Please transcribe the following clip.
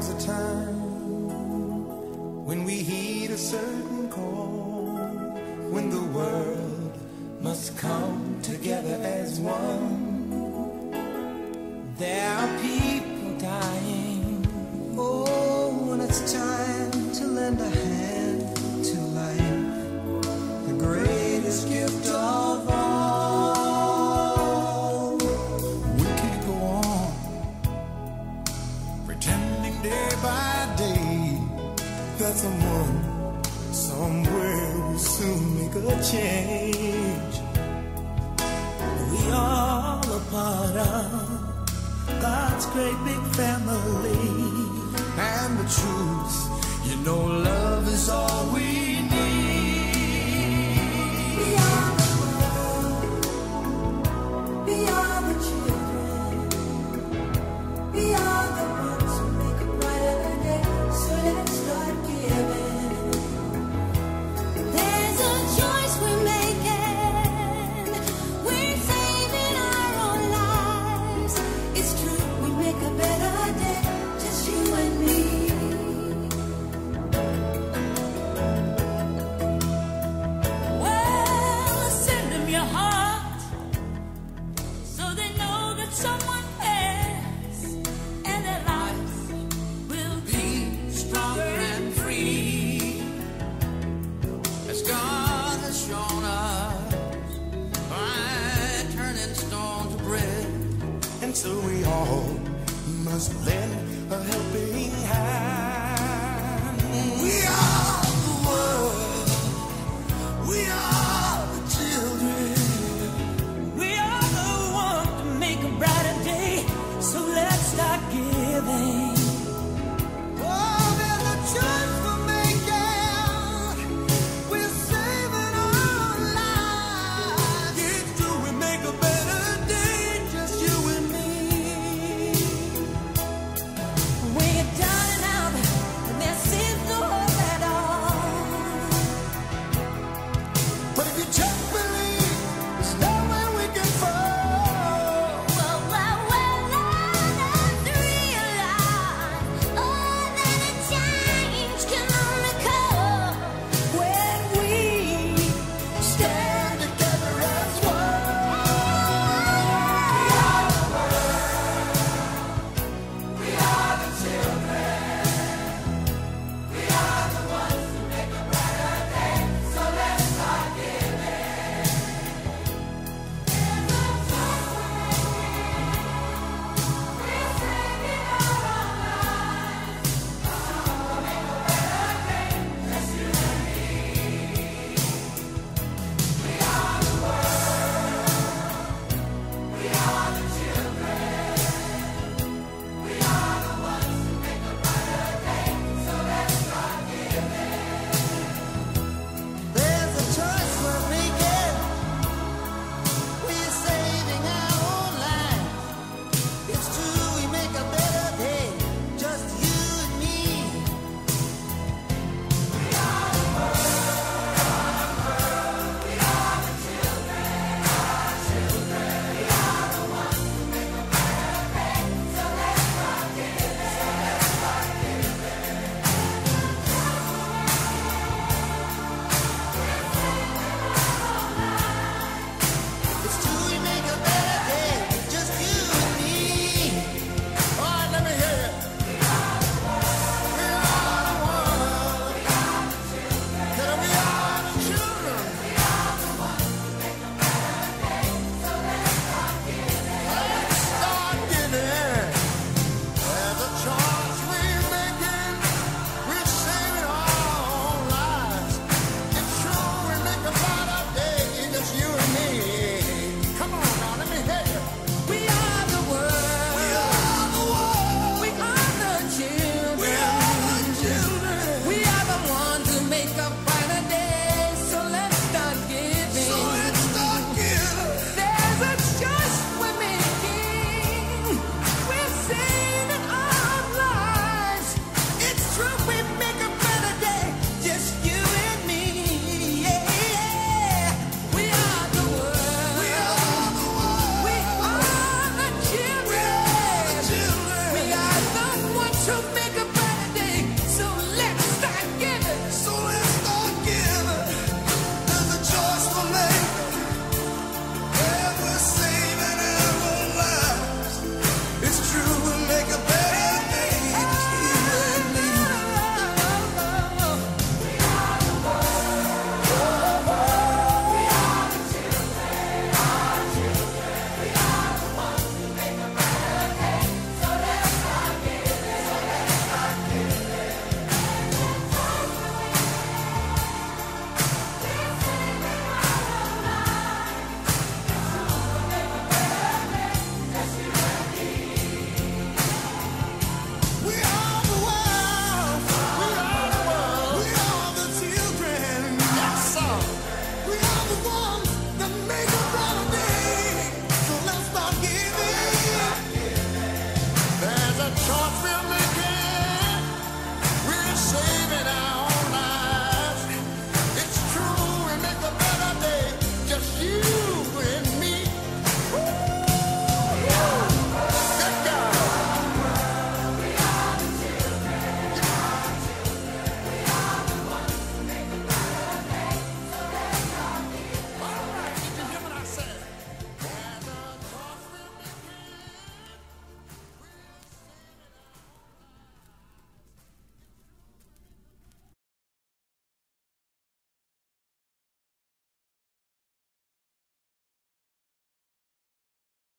comes a time when we heed a certain call, when the world must come together as one. There are people. find someone somewhere will soon make a change. We all a part of God's great big family. And the truth, you know, love is all we need. just lend a helping